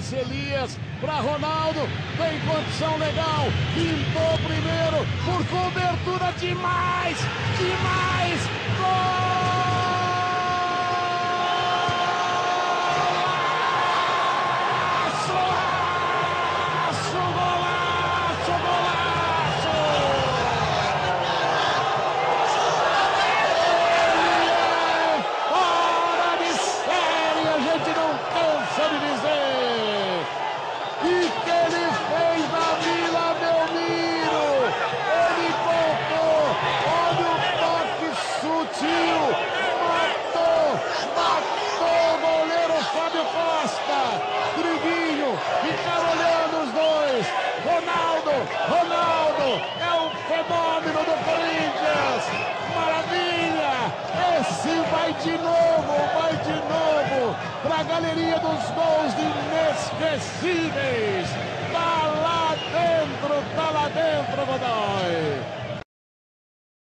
Aparece Elias para Ronaldo. Tem condição legal. Pintou primeiro por cobertura demais. Demais. Matou, matou o goleiro Fábio Costa. Triguinho, ficaram olhando os dois. Ronaldo, Ronaldo, é o fenômeno do Corinthians. Maravilha! Esse vai de novo, vai de novo para a galeria dos gols inesquecíveis.